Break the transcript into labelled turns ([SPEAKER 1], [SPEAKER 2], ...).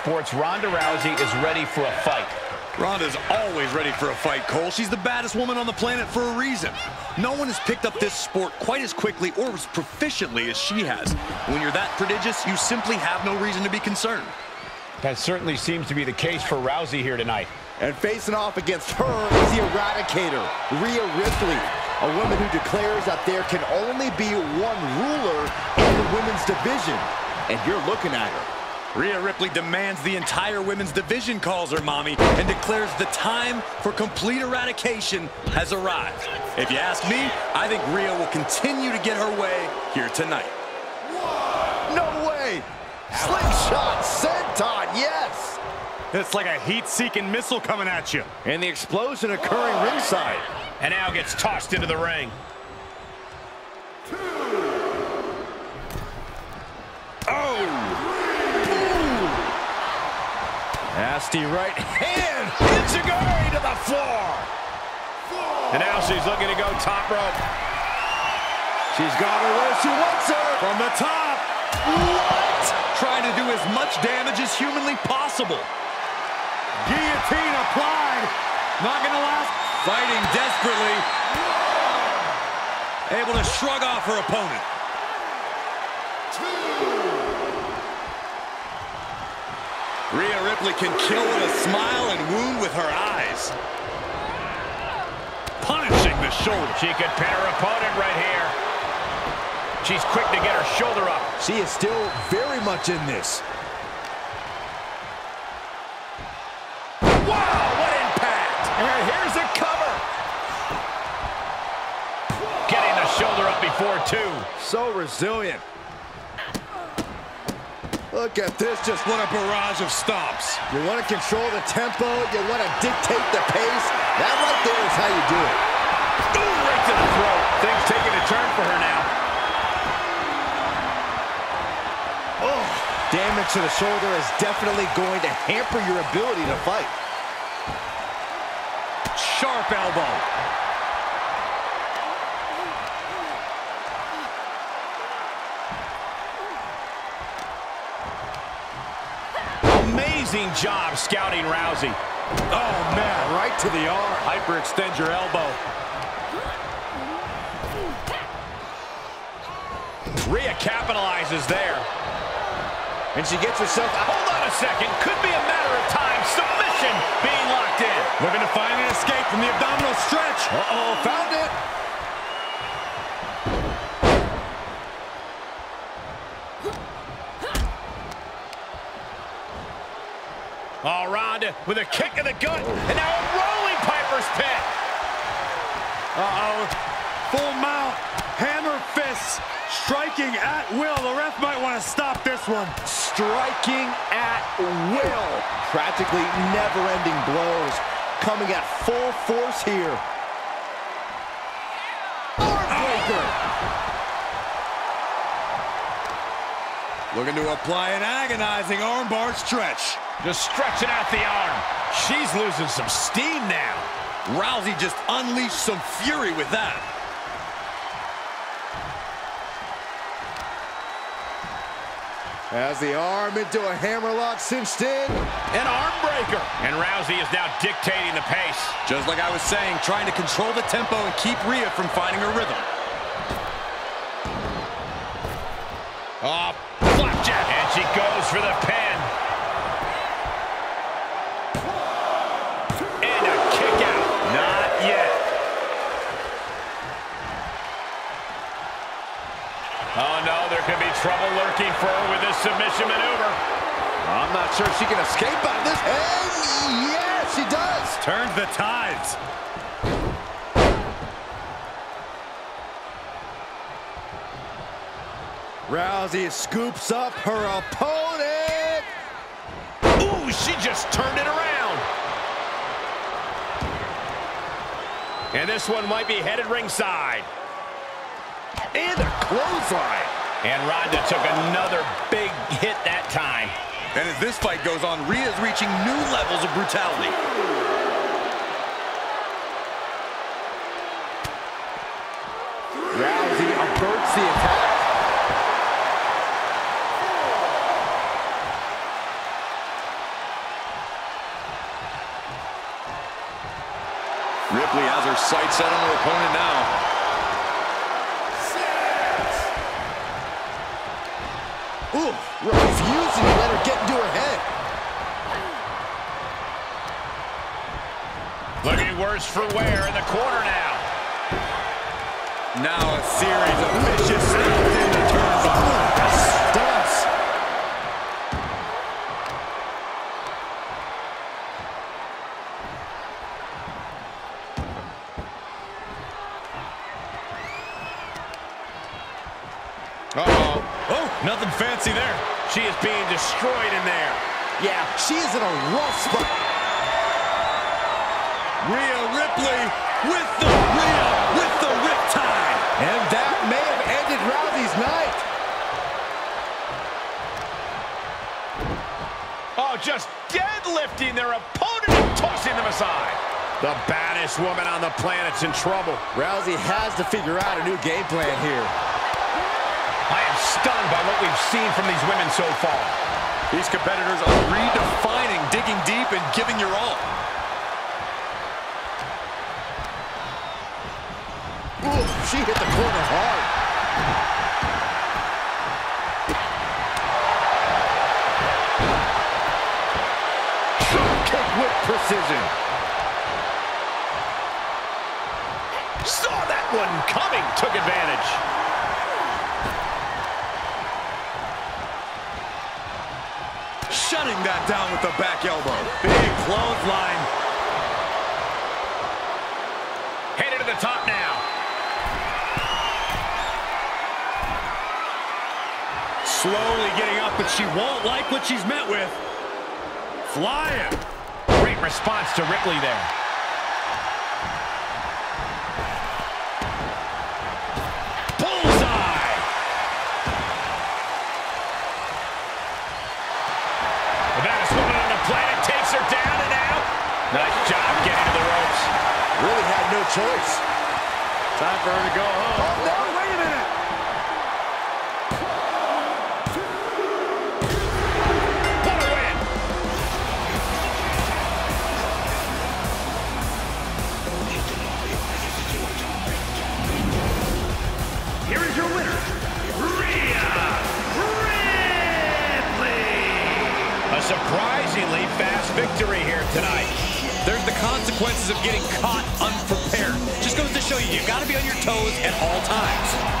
[SPEAKER 1] Sports, Ronda Rousey is ready for a fight.
[SPEAKER 2] Ronda's always ready for a fight, Cole. She's the baddest woman on the planet for a reason. No one has picked up this sport quite as quickly or as proficiently as she has. When you're that prodigious, you simply have no reason to be concerned.
[SPEAKER 1] That certainly seems to be the case for Rousey here tonight.
[SPEAKER 3] And facing off against her is the Eradicator, Rhea Ripley. A woman who declares that there can only be one ruler in the women's division. And you're looking at her.
[SPEAKER 2] Rhea Ripley demands the entire women's division calls her mommy and declares the time for complete eradication has arrived. If you ask me, I think Rhea will continue to get her way here tonight.
[SPEAKER 3] No way! Slingshot, senton, yes!
[SPEAKER 2] It's like a heat-seeking missile coming at you.
[SPEAKER 3] And the explosion occurring ringside.
[SPEAKER 1] And now gets tossed into the ring.
[SPEAKER 3] Nasty right hand. Enzuigiri to the floor.
[SPEAKER 1] And now she's looking to go top rope.
[SPEAKER 3] She's got her where she wants her.
[SPEAKER 2] From the top. What? Trying to do as much damage as humanly possible. Guillotine applied. Not going to last. Fighting desperately. Able to shrug off her opponent. Rhea Ripley can kill with a smile and wound with her eyes. Punishing the shoulder.
[SPEAKER 1] She could pin her opponent right here. She's quick to get her shoulder up.
[SPEAKER 3] She is still very much in this.
[SPEAKER 1] Wow, what impact!
[SPEAKER 3] And here's a cover.
[SPEAKER 1] Getting the shoulder up before two.
[SPEAKER 3] So resilient. Look at this, just
[SPEAKER 2] What a barrage of stomps.
[SPEAKER 3] You want to control the tempo, you want to dictate the pace. That right there is how you do it.
[SPEAKER 1] Ooh, right to the throat. Things taking a turn for her now.
[SPEAKER 3] Oh, damage to the shoulder is definitely going to hamper your ability to fight.
[SPEAKER 2] Sharp elbow.
[SPEAKER 1] Amazing job scouting Rousey.
[SPEAKER 2] Oh, man.
[SPEAKER 3] Right to the arm.
[SPEAKER 2] Hyperextend your elbow.
[SPEAKER 1] Rhea capitalizes there.
[SPEAKER 3] And she gets herself out.
[SPEAKER 1] Hold on a second. Could be a matter of time. Submission being locked in.
[SPEAKER 2] Looking to find an escape from the abdominal stretch.
[SPEAKER 3] Uh-oh, found it.
[SPEAKER 1] Oh, Ronda with a kick in the gut. And now a rolling Piper's pit.
[SPEAKER 2] Uh-oh. Full mount. Hammer fists. Striking at will. The ref might want to stop this one.
[SPEAKER 3] Striking at will. Practically never-ending blows. Coming at full force here.
[SPEAKER 2] Looking to apply an agonizing armbar stretch.
[SPEAKER 1] Just stretching out the arm. She's losing some steam now.
[SPEAKER 2] Rousey just unleashed some fury with that.
[SPEAKER 3] As the arm into a hammerlock cinched in.
[SPEAKER 1] An arm breaker. And Rousey is now dictating the pace.
[SPEAKER 2] Just like I was saying, trying to control the tempo and keep Rhea from finding her rhythm.
[SPEAKER 1] Oh, maneuver.
[SPEAKER 3] I'm not sure she can escape out of this. And yeah, she does.
[SPEAKER 2] Turns the tides.
[SPEAKER 3] Rousey scoops up her opponent.
[SPEAKER 1] Ooh, she just turned it around. And this one might be headed ringside.
[SPEAKER 3] And a clothesline.
[SPEAKER 1] And Ronda took another big hit.
[SPEAKER 2] And as this fight goes on, Rhea is reaching new levels of brutality.
[SPEAKER 3] Rousey averts the attack.
[SPEAKER 2] Ripley has her sights set on her opponent now.
[SPEAKER 3] Ooh, refusing to let her get into her head.
[SPEAKER 1] Looking worse for wear in the corner now.
[SPEAKER 2] Now a series of vicious
[SPEAKER 1] She is being destroyed in there.
[SPEAKER 3] Yeah, she is in a rough spot.
[SPEAKER 2] Rhea Ripley with the Rhea with the riptide.
[SPEAKER 3] And that may have ended Rousey's night.
[SPEAKER 1] Oh, just deadlifting their opponent and tossing them aside. The baddest woman on the planet's in trouble.
[SPEAKER 3] Rousey has to figure out a new game plan here.
[SPEAKER 1] I am stunned by what we've seen from these women so far.
[SPEAKER 2] These competitors are redefining digging deep and giving your all.
[SPEAKER 3] Ooh, she hit the corner hard. Kick with precision.
[SPEAKER 1] Saw that one coming, took advantage.
[SPEAKER 2] Shutting that down with the back elbow. Big clothesline.
[SPEAKER 1] Headed to the top now.
[SPEAKER 2] Slowly getting up, but she won't like what she's met with. Flying.
[SPEAKER 1] Great response to Ripley there.
[SPEAKER 3] Choice.
[SPEAKER 2] Time for her to go home.
[SPEAKER 3] Oh, no, wait a minute.
[SPEAKER 1] What a win! Here is your winner, Rhea Ripley! A surprisingly fast victory here tonight.
[SPEAKER 2] There's the consequences of getting caught unprepared. Just goes to show you, you've gotta be on your toes at all times.